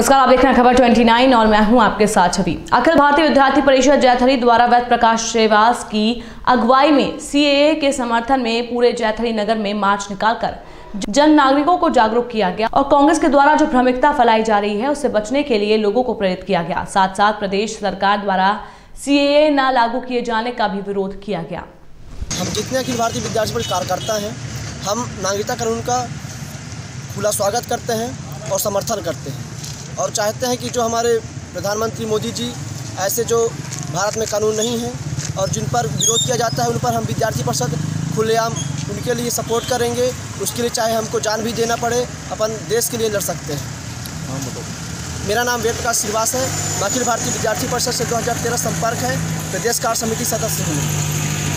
नमस्कार, आप देख रहे हैं खबर 29 और मैं हूँ आपके साथ छवि। अखिल भारतीय विद्यार्थी परिषद जैथरी द्वारा वैद प्रकाश श्रीवास की अगुवाई में सीएए के समर्थन में पूरे जैथरी नगर में मार्च निकालकर जन नागरिकों को जागरूक किया गया और कांग्रेस के द्वारा जो भ्रमिकता फैलाई जा रही है, उससे बचने के लिए लोगों को प्रेरित किया गया। साथ साथ प्रदेश सरकार द्वारा सीएए न लागू किए जाने का भी विरोध किया गया। हम जितने अखिल भारतीय विद्यार्थी परिषद कार्यकर्ता हैं, हम नागरिकता कानून का खुला स्वागत करते हैं और समर्थन करते हैं। और चाहते हैं कि जो हमारे प्रधानमंत्री मोदी जी ऐसे जो भारत में कानून नहीं हैं और जिन पर विरोध किया जाता है, उन पर हम विद्यार्थी परिषद खुलेआम उनके लिए सपोर्ट करेंगे। उसके लिए चाहे हमको जान भी देना पड़े, अपन देश के लिए लड़ सकते हैं। मेरा नाम वेद प्रकाश श्रीवास है। अखिल भारतीय विद्यार्थी परिषद से 2013 संपर्क है। प्रदेश कार्य समिति सदस्य हूँ।